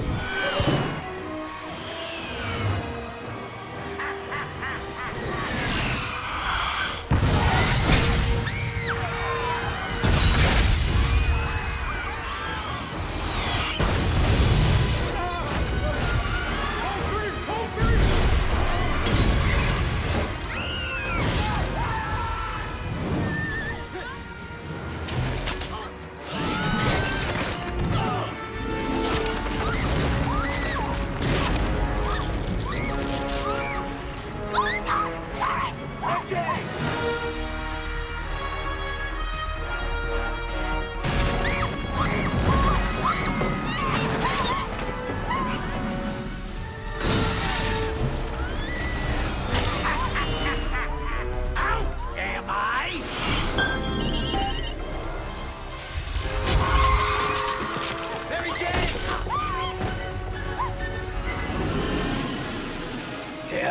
Out,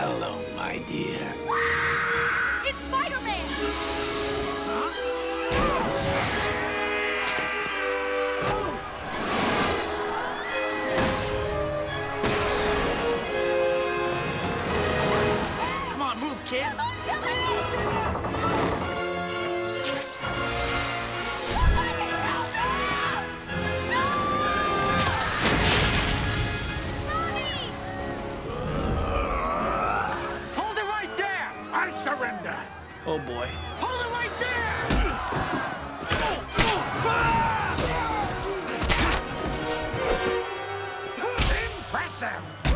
Hello, my dear. It's Spider-Man! I surrender! Oh boy. Hold it right there! Impressive!